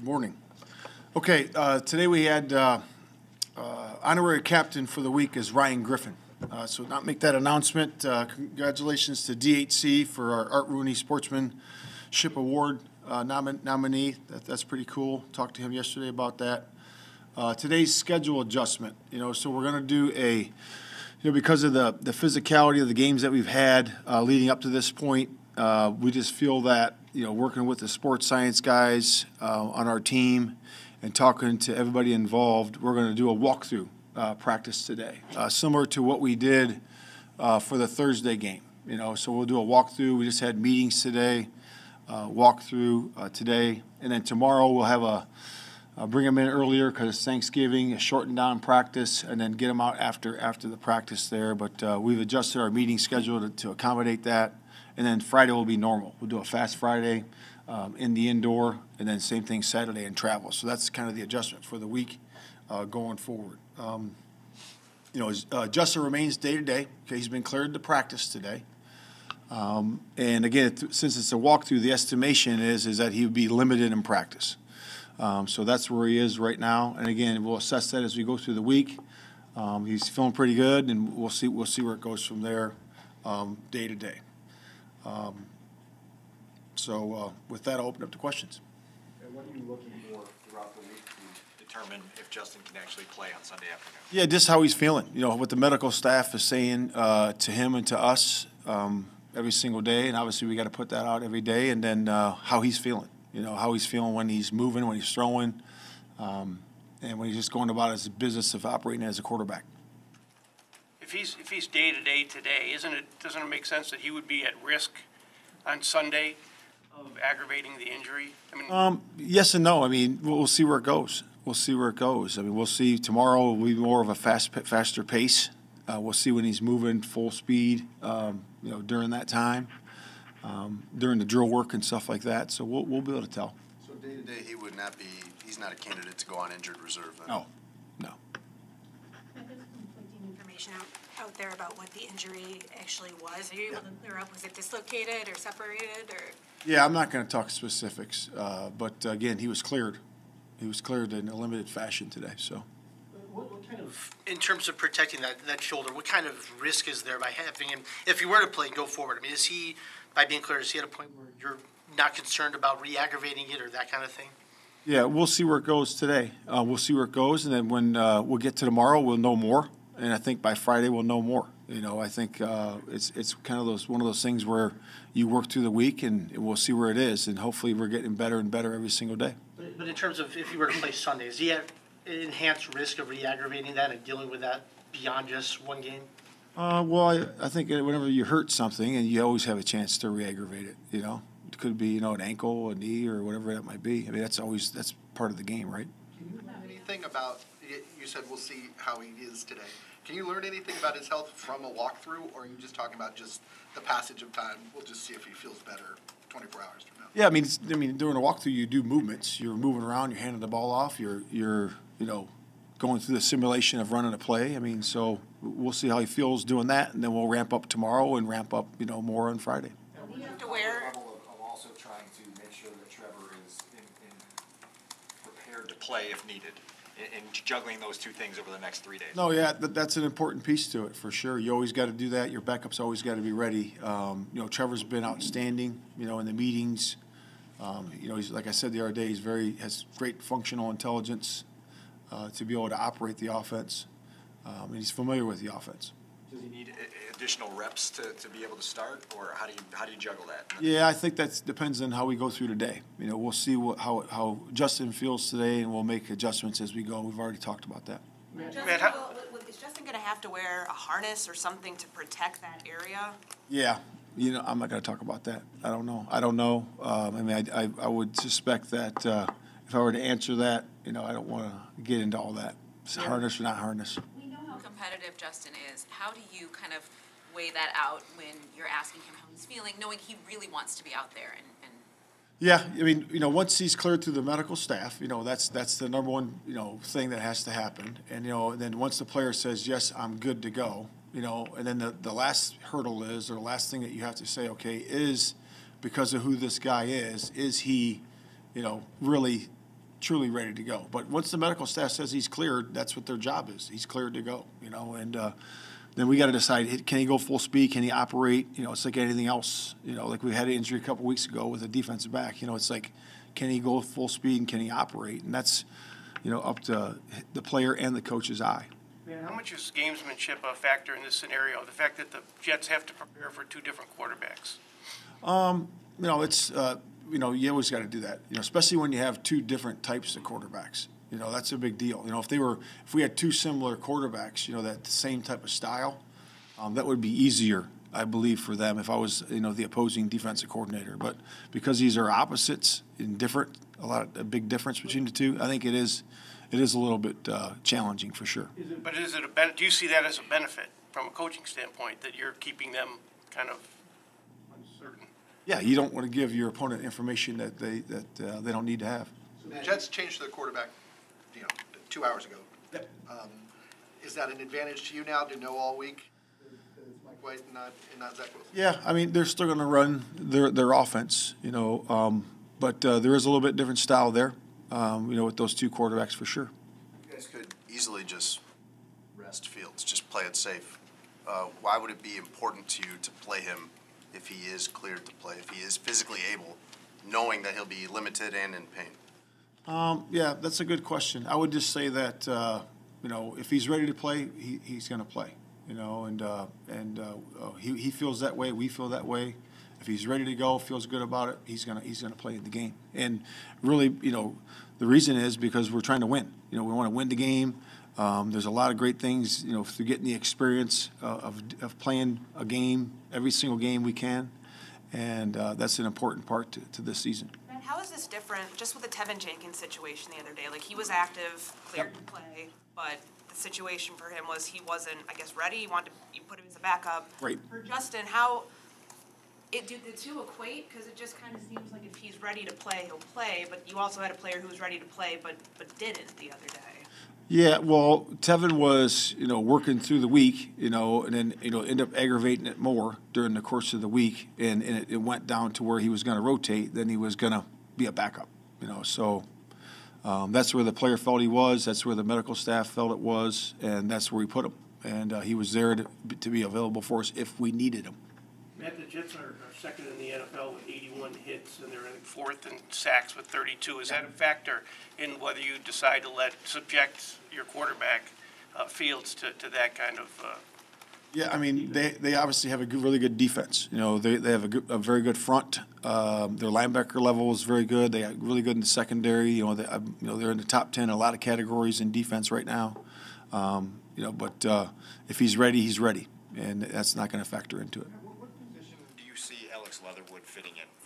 Good morning. Okay, uh, today we had uh, uh, honorary captain for the week is Ryan Griffin. Uh, So not make that announcement. Uh, Congratulations to DHC for our Art Rooney Sportsmanship Award uh, nomin- nominee. That- That's pretty cool. Talked to him yesterday about that. Uh, Today's schedule adjustment, you know, so we're going to do a, you know, because of the, the physicality of the games that we've had uh, leading up to this point, uh, we just feel that, you know, working with the sports science guys uh, on our team and talking to everybody involved, we're going to do a walkthrough uh, practice today, uh, similar to what we did uh, for the Thursday game. You know, so we'll do a walkthrough. We just had meetings today, uh, walkthrough uh, today, and then tomorrow we'll have a bring them in earlier because Thanksgiving, shorten down practice, and then get them out after, after the practice there. But uh, we've adjusted our meeting schedule to- to accommodate that. And then Friday will be normal. We'll do a fast Friday um, in the indoor, and then same thing Saturday and travel. So that's kind of the adjustment for the week uh, going forward. Um, You know, uh, Justin remains day-to-day. Okay, he's been cleared to practice today. Um, And again, since it's a walkthrough, the estimation is, is that he would be limited in practice. Um, So that's where he is right now. And again, we'll assess that as we go through the week. Um, He's feeling pretty good, and we'll see, we'll see where it goes from there, um, day to day. Um, So uh, with that, I'll open up to questions. And what are you looking for throughout the week to determine if Justin can actually play on Sunday afternoon? Yeah, just how he's feeling, you know, what the medical staff is saying uh, to him and to us um, every single day. And obviously, we got to put that out every day. And then uh, how he's feeling, you know, how he's feeling when he's moving, when he's throwing, um, and when he's just going about his business of operating as a quarterback. If he's, if he's day-to-day today, isn't it, doesn't it make sense that he would be at risk on Sunday of aggravating the injury? I mean, Um, yes and no. I mean, we'll, we'll see where it goes. We'll see where it goes. I mean, we'll see tomorrow will be more of a fast, faster pace. Uh, we'll see when he's moving full speed, um, you know, during that time, um, during the drill work and stuff like that. So we'll, we'll be able to tell. So day-to-day, he would not be, he's not a candidate to go on injured reserve then? No, no. There's conflicting information out, out there about what the injury actually was. Are you able to clear up, was it dislocated or separated or? Yeah, I'm not going to talk specifics, uh, but again, he was cleared. He was cleared in a limited fashion today, so. What, what kind of, in terms of protecting that, that shoulder, what kind of risk is there by having him, if he were to play, go forward? I mean, is he, by being cleared, is he at a point where you're not concerned about re-aggravating it or that kind of thing? Yeah, we'll see where it goes today. Uh, we'll see where it goes, and then when uh, we'll get to tomorrow, we'll know more. And I think by Friday, we'll know more. You know, I think uh, it's it's kind of those one of those things where you work through the week, and we'll see where it is, and hopefully, we're getting better and better every single day. But, but in terms of if you were to play Sunday, is he at enhanced risk of re-aggravating that and dealing with that beyond just one game? Uh, well, I, I think whenever you hurt something, and you always have a chance to re-aggravate it. You know, it could be you know an ankle, a knee, or whatever that might be. I mean, that's always that's part of the game, right? Anything about, y- you said we'll see how he is today. Can you learn anything about his health from a walkthrough, or are you just talking about just the passage of time? We'll just see if he feels better twenty-four hours from now? Yeah, I mean, it's, I mean, during a walkthrough, you do movements. You're moving around. You're handing the ball off. You're, you're, you know, going through the simulation of running a play. I mean, so we'll see how he feels doing that, and then we'll ramp up tomorrow and ramp up, you know, more on Friday. You have to wear, Level of, of also trying to make sure that Trevor is in, in, prepared to play if needed, and juggling those two things over the next three days. No, yeah, that, that's an important piece to it for sure. You always got to do that. Your backup's always got to be ready. Um, you know, Trevor's been outstanding. You know, in the meetings. Um, you know, he's like I said the other day. He's very has great functional intelligence uh, to be able to operate the offense, um, and he's familiar with the offense. Does he need a- a- additional reps to, to be able to start, or how do you, how do you juggle that? Yeah, I think that depends on how we go through today. You know, we'll see what, how, how Justin feels today, and we'll make adjustments as we go. We've already talked about that. Justin, Matt, how- will- will- is Justin gonna have to wear a harness or something to protect that area? Yeah, you know, I'm not gonna talk about that. I don't know. I don't know. Um, I mean, I, I, I would suspect that, uh, if I were to answer that, you know, I don't wanna get into all that. Is it harness or not harness? Competitive Justin is. How do you kind of weigh that out when you're asking him how he's feeling, knowing he really wants to be out there and, and Yeah, I mean, you know, once he's cleared through the medical staff, you know, that's, that's the number one, you know, thing that has to happen. And, you know, and then once the player says, yes, I'm good to go, you know, and then the, the last hurdle is, or the last thing that you have to say, okay, is because of who this guy is, is he, you know, really truly ready to go. But once the medical staff says he's cleared, that's what their job is. He's cleared to go, you know, and, uh, then we gotta decide, can he go full speed? Can he operate? You know, it's like anything else, you know, like we had an injury a couple weeks ago with a defensive back, you know, it's like, can he go full speed and can he operate? And that's, you know, up to the player and the coach's eye. Man, how much is gamesmanship a factor in this scenario? The fact that the Jets have to prepare for two different quarterbacks? you know, it's, uh, you know, you always got to do that, you know, especially when you have two different types of quarterbacks. You know, that's a big deal. You know, if they were, if we had two similar quarterbacks, you know, that same type of style, um, that would be easier, I believe, for them if I was, you know, the opposing defensive coordinator. But because these are opposites in different, a lot a big difference between the two, I think it is, it is a little bit uh, challenging for sure. But is it a do you see that as a benefit from a coaching standpoint, that you're keeping them kind of? Yeah, you don't want to give your opponent information that they, that uh, they don't need to have. The Jets changed their quarterback, you know, two hours ago. Um, Is that an advantage to you now to know all week that it's Mike White and not, and not Zach Wilson? Yeah, I mean, they're still going to run their, their offense, you know, um, but uh, there is a little bit different style there, um, you know, with those two quarterbacks for sure. You guys could easily just rest Fields, just play it safe. Uh, Why would it be important to you to play him if he is cleared to play, if he is physically able, knowing that he'll be limited and in pain? Um, yeah, that's a good question. I would just say that, uh, you know, if he's ready to play, he, he's going to play, you know, and, uh, and uh, uh, he, he feels that way, we feel that way. If he's ready to go, feels good about it, he's gonna, he's gonna play in the game. And really, you know, the reason is because we're trying to win. You know, we want to win the game. Um, there's a lot of great things, you know, through getting the experience uh, of, of playing a game, every single game we can. And uh, that's an important part to, to this season. How is this different, just with the Teven Jenkins situation the other day? Like, he was active, cleared to play, but the situation for him was he wasn't, I guess, ready, you wanted to, you put him as a backup. Right. For Justin, how, it, do the two equate? Because it just kind of seems like if he's ready to play, he'll play, but you also had a player who was ready to play but, but didn't the other day. Yeah, well, Teven was, you know, working through the week, you know, and then, you know, end up aggravating it more during the course of the week. And, and it, it went down to where he was going to rotate, then he was going to be a backup, you know. So um, that's where the player felt he was, that's where the medical staff felt it was, and that's where we put him. And uh, he was there to, to be available for us if we needed him. Matt, the Jets are, second in the NFL with eighty-one hits, and they're in fourth in sacks with thirty-two. Is that a factor in whether you decide to let, subject your quarterback, uh, Fields to, to that kind of, uh, Yeah, I mean, they, they obviously have a good, really good defense. You know, they, they have a, good, a very good front. Um, their linebacker level is very good. They are really good in the secondary. You know, they, um, you know, they're in the top ten in a lot of categories in defense right now. Um, you know, but uh, if he's ready, he's ready, and that's not going to factor into it. What, what position do you see Alex Leatherwood fitting in for you guys?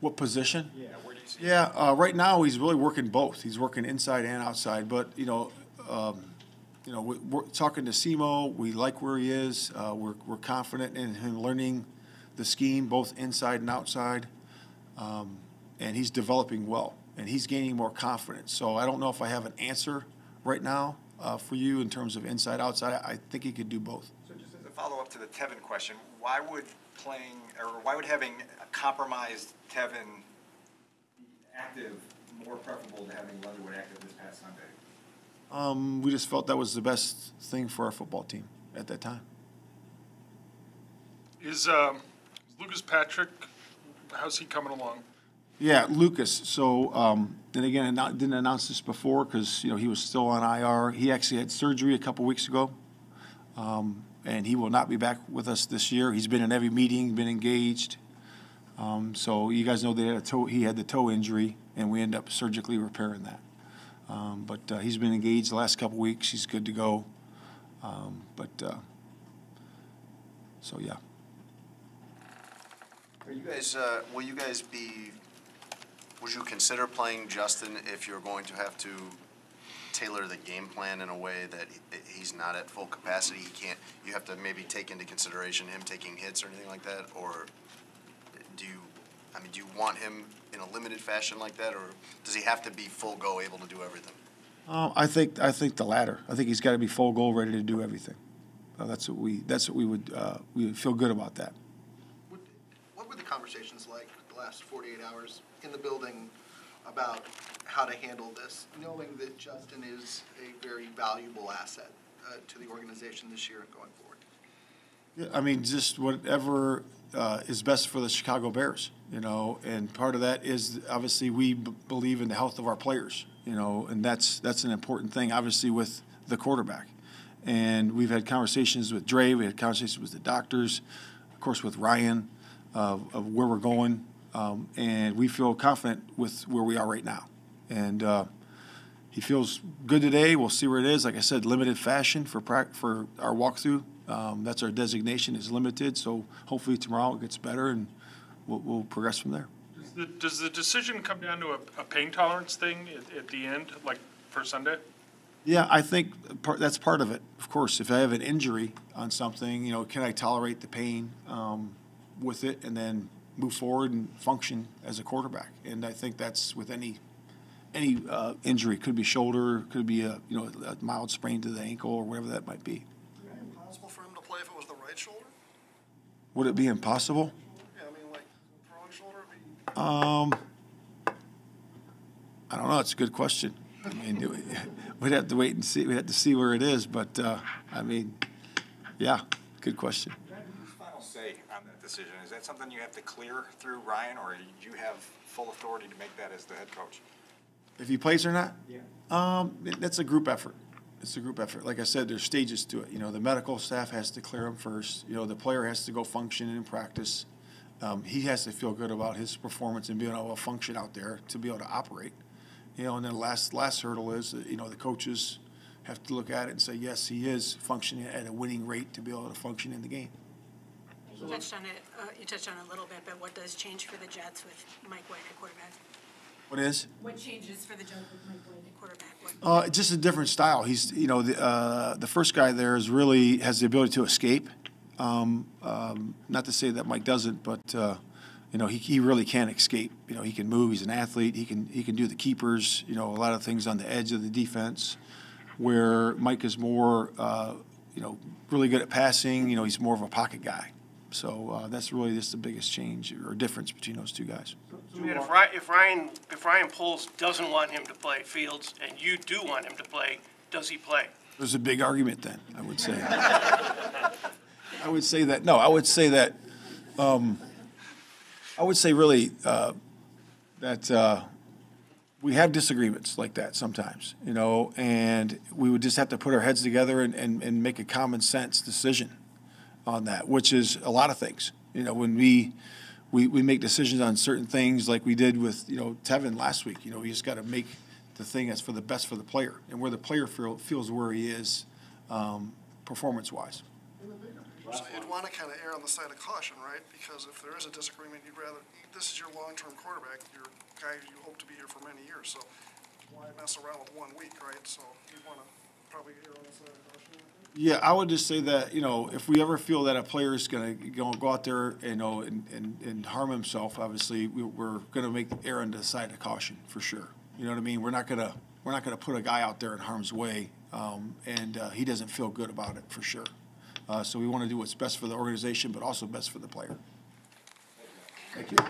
What position? Yeah, where do you see? Yeah, uh, right now he's really working both. He's working inside and outside. But you know, um, you know, we, we're talking to Simo. We like where he is. Uh, we're we're confident in him learning the scheme both inside and outside, um, and he's developing well and he's gaining more confidence. So I don't know if I have an answer right now uh, for you in terms of inside outside. I think he could do both. So just as a follow-up to the Teven question, why would playing, or why would having compromised Teven active more preferable to having Leatherwood active this past Sunday? Um, we just felt that was the best thing for our football team at that time. Is um, Lucas Patrick, how's he coming along? Yeah, Lucas. So, um, then again, I not- didn't announce this before because, you know, he was still on IR. He actually had surgery a couple weeks ago. Um, and he will not be back with us this year. He's been in every meeting, been engaged. Um, so you guys know they had a toe, he had the toe injury and we end up surgically repairing that. Um, but, uh, he's been engaged the last couple weeks. He's good to go. Um, but, uh, so, yeah. Are you guys, uh, will you guys be, would you consider playing Justin if you're going to have to tailor the game plan in a way that he's not at full capacity? He can't, you have to maybe take into consideration him taking hits or anything like that? Or I mean, do you want him in a limited fashion like that? Or does he have to be full go, able to do everything? Uh, I think, I think the latter. I think he's got to be full goal, ready to do everything. Uh, that's what we, that's what we would, uh, we would feel good about that. What- What were the conversations like the last 48 hours in the building about how to handle this, knowing that Justin is a very valuable asset uh, to the organization this year and going forward? Yeah, I mean, just whatever uh, is best for the Chicago Bears, you know, and part of that is, obviously, we b- believe in the health of our players, you know, and that's, that's an important thing, obviously, with the quarterback. And we've had conversations with Dre, we had conversations with the doctors, of course, with Ryan, of, of where we're going, um, and we feel confident with where we are right now. And uh, he feels good today. We'll see where it is. Like I said, limited fashion for prac- for our walkthrough. Um, that's our designation is limited. So hopefully tomorrow it gets better and we'll, we'll progress from there. Does the- Does the decision come down to a, a pain tolerance thing at, at the end, like for Sunday? Yeah, I think part, that's part of it. Of course, if I have an injury on something, you know, can I tolerate the pain um, with it and then move forward and function as a quarterback? And I think that's with any any uh, injury. Could be shoulder, could be a you know a mild sprain to the ankle or whatever that might be. Impossible for him to play if it was the right shoulder? Would it be impossible? Yeah, I mean, like, wrong shoulder would be. Um, I don't know. It's a good question. I mean, we'd have to wait and see. We'd have to see where it is. But uh, I mean, yeah, good question. Who's final say on that decision? Is that something you have to clear through Ryan, or do you have full authority to make that as the head coach? If he plays or not? Yeah. Um, that's a group effort. It's a group effort. Like I said, there's stages to it. You know, the medical staff has to clear him first. You know, the player has to go function in practice. Um, he has to feel good about his performance and being able to function out there to be able to operate. You know, and then last last hurdle is that, you know the coaches have to look at it and say yes, he is functioning at a winning rate to be able to function in the game. You touched on it, uh, you touched on it a little bit, but what does change for the Jets with Mike White at quarterback? What is? What changes for the with Mike quarterback? Uh, just a different style. He's, you know, the, uh, the first guy there is really, has the ability to escape. Um, um, not to say that Mike doesn't, but, uh, you know, he, he really can escape. You know, he can move, he's an athlete, he can, he can do the keepers, you know, a lot of things on the edge of the defense. Where Mike is more, uh, you know, really good at passing, you know, he's more of a pocket guy. So, uh, that's really just the biggest change or difference between those two guys. If Ryan, if Ryan, if Ryan Poles doesn't want him to play Fields and you do want him to play, does he play? There's a big argument then, I would say. I would say that, no, I would say that, um, I would say really, uh, that, uh, we have disagreements like that sometimes, you know, and we would just have to put our heads together and, and, and make a common sense decision on that, which is a lot of things. You know, when we, we, we make decisions on certain things like we did with, you know, Teven last week, you know, we just got to make the thing that's for the best for the player and where the player feel, feels where he is, um, performance-wise. So you'd want to kind of err on the side of caution, right? Because if there is a disagreement, you'd rather, this is your long-term quarterback, your guy you hope to be here for many years, so why mess around with one week, right? So you'd want to probably err on the side of caution. Yeah, I would just say that, you know, if we ever feel that a player is gonna go, go out there, you know, and, and, and harm himself, obviously, we, we're gonna make Aaron decide of caution, for sure. You know what I mean? We're not gonna, we're not gonna put a guy out there in harm's way, um, and, uh, he doesn't feel good about it, for sure. Uh, so we wanna do what's best for the organization, but also best for the player. Thank you.